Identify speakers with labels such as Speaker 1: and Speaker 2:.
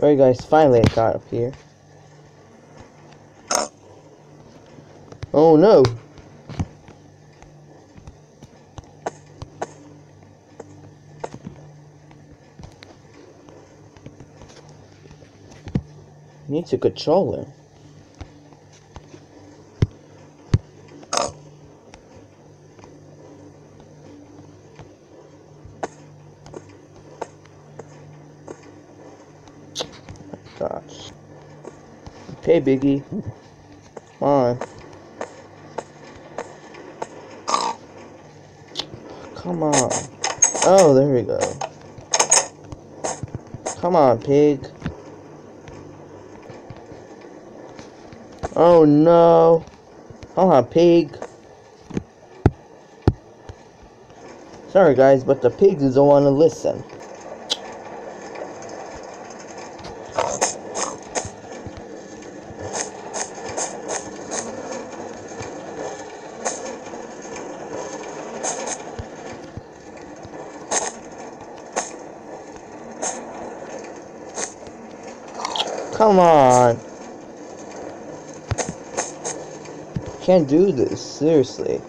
Speaker 1: Alright guys, finally I got up here. Oh no! Needs a controller. Gosh. Hey, Biggie. Come on. Come on. Oh, there we go. Come on, pig. Oh no. Come on, pig. Sorry guys, but the pig doesn't want to listen. Come on. Can't do this, seriously.